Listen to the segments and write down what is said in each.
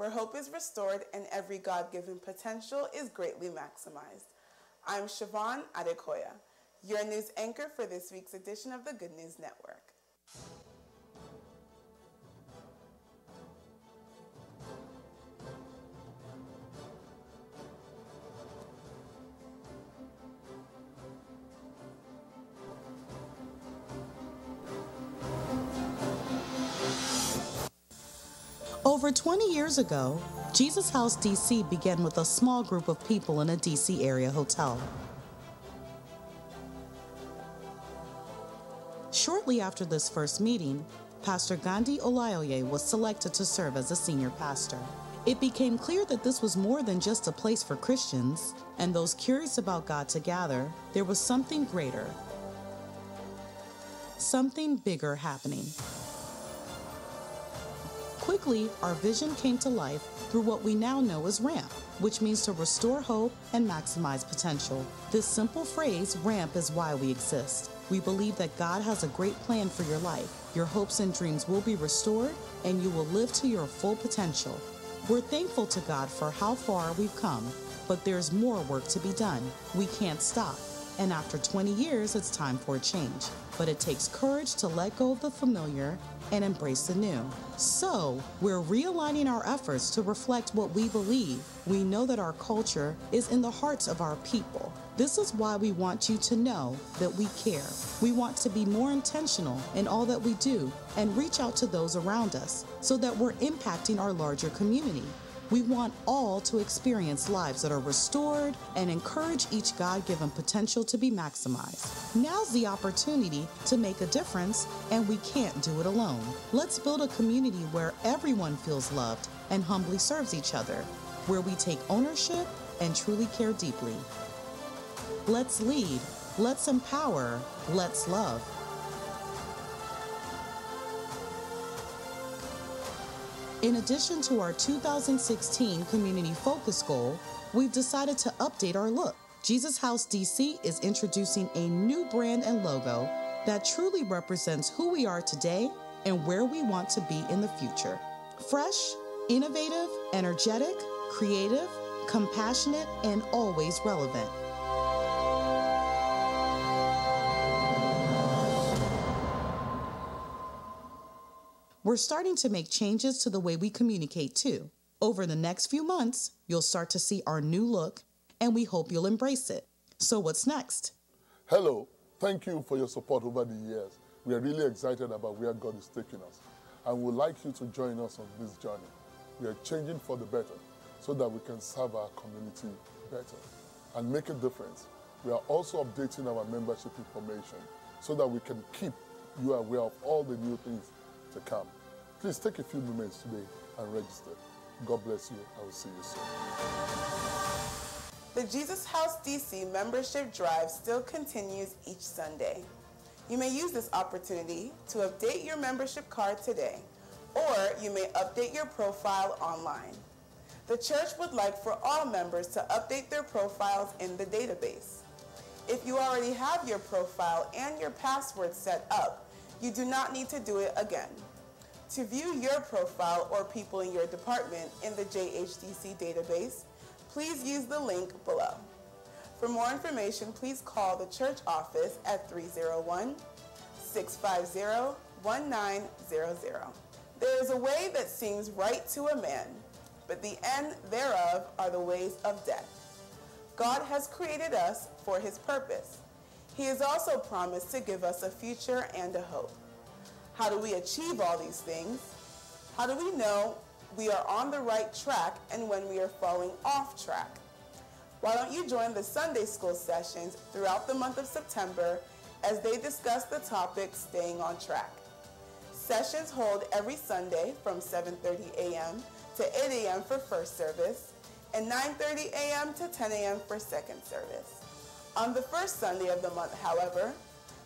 where hope is restored and every God given potential is greatly maximized. I'm Siobhan Adekoya, your news anchor for this week's edition of the Good News Network. Over 20 years ago, Jesus House DC began with a small group of people in a DC area hotel. Shortly after this first meeting, Pastor Gandhi Olaoye was selected to serve as a senior pastor. It became clear that this was more than just a place for Christians and those curious about God to gather. There was something greater, something bigger happening. Quickly, our vision came to life through what we now know as RAMP, which means to restore hope and maximize potential. This simple phrase, RAMP, is why we exist. We believe that God has a great plan for your life. Your hopes and dreams will be restored, and you will live to your full potential. We're thankful to God for how far we've come, but there's more work to be done. We can't stop. And after 20 years, it's time for a change. But it takes courage to let go of the familiar and embrace the new. So, we're realigning our efforts to reflect what we believe. We know that our culture is in the hearts of our people. This is why we want you to know that we care. We want to be more intentional in all that we do and reach out to those around us so that we're impacting our larger community. We want all to experience lives that are restored and encourage each God given potential to be maximized. Now's the opportunity to make a difference, and we can't do it alone. Let's build a community where everyone feels loved and humbly serves each other, where we take ownership and truly care deeply. Let's lead, let's empower, let's love. In addition to our 2016 community focus goal, we've decided to update our look. Jesus House DC is introducing a new brand and logo that truly represents who we are today and where we want to be in the future. Fresh, innovative, energetic, creative, compassionate, and always relevant. We're starting to make changes to the way we communicate too. Over the next few months, you'll start to see our new look, and we hope you'll embrace it. So, what's next? Hello, thank you for your support over the years. We are really excited about where God is taking us, and we'd like you to join us on this journey. We are changing for the better so that we can serve our community better and make a difference. We are also updating our membership information so that we can keep you aware of all the new things to come. Please take a few moments today and register. God bless you. I will see you soon. The Jesus House DC membership drive still continues each Sunday. You may use this opportunity to update your membership card today, or you may update your profile online. The church would like for all members to update their profiles in the database. If you already have your profile and your password set up, you do not need to do it again. To view your profile or people in your department in the JHDC database, please use the link below. For more information, please call the church office at 301 650 1900. There is a way that seems right to a man, but the end thereof are the ways of death. God has created us for his purpose. He has also promised to give us a future and a hope. How do we achieve all these things? How do we know we are on the right track and when we are falling off track? Why don't you join the Sunday school sessions throughout the month of September as they discuss the topic staying on track? Sessions hold every Sunday from 7:30 a.m. to 8 a.m. for first service and 9:30 a.m. to 10 a.m. for second service. On the first Sunday of the month, however,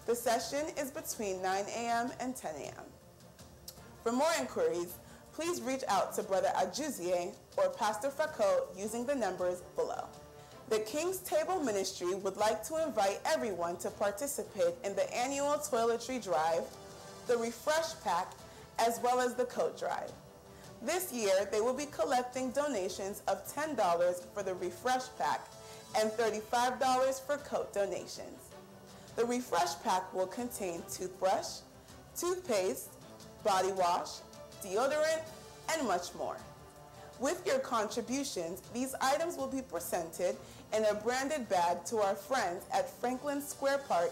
the session is between 9 a.m. and 10 a.m. For more inquiries, please reach out to Brother Ajuzie or Pastor Facot using the numbers below. The King's Table Ministry would like to invite everyone to participate in the annual toiletry drive, the refresh pack, as well as the coat drive. This year, they will be collecting donations of $10 for the Refresh Pack and $35 for coat donations. The Refresh Pack will contain toothbrush, toothpaste, body wash, deodorant, and much more. With your contributions, these items will be presented in a branded bag to our friends at Franklin Square Park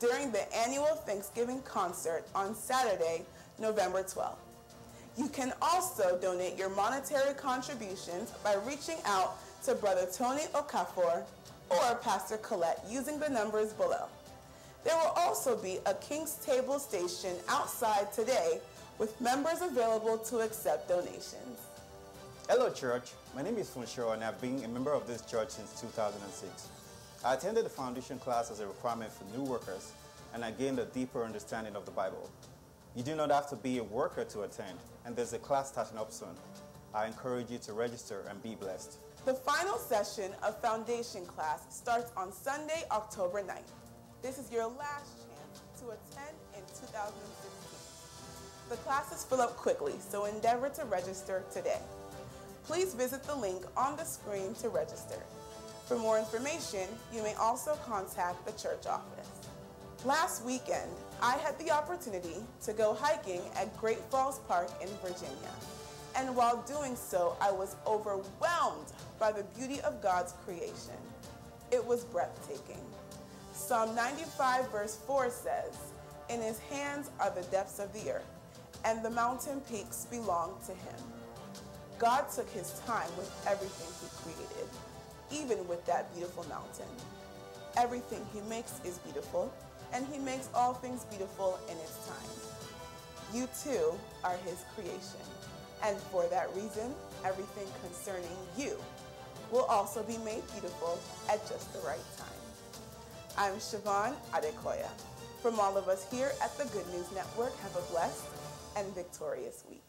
during the annual Thanksgiving concert on Saturday, November 12th. You can also donate your monetary contributions by reaching out to Brother Tony Okafor or Pastor Colette using the numbers below. There will also be a King's Table station outside today with members available to accept donations. Hello, church. My name is Funshiro, and I've been a member of this church since 2006. I attended the foundation class as a requirement for new workers, and I gained a deeper understanding of the Bible. You do not have to be a worker to attend, and there's a class starting up soon. I encourage you to register and be blessed. The final session of foundation class starts on Sunday, October 9th. This is your last chance to attend in 2016. The classes fill up quickly, so endeavor to register today. Please visit the link on the screen to register. For more information, you may also contact the church office. Last weekend, I had the opportunity to go hiking at Great Falls Park in Virginia. And while doing so, I was overwhelmed by the beauty of God's creation. It was breathtaking. Psalm 95, verse 4 says, In his hands are the depths of the earth, and the mountain peaks belong to him. God took his time with everything he created, even with that beautiful mountain. Everything he makes is beautiful, and he makes all things beautiful in its time. You too are his creation, and for that reason, everything concerning you will also be made beautiful at just the right time. I'm Siobhan Adekoya. From all of us here at the Good News Network, have a blessed and victorious week.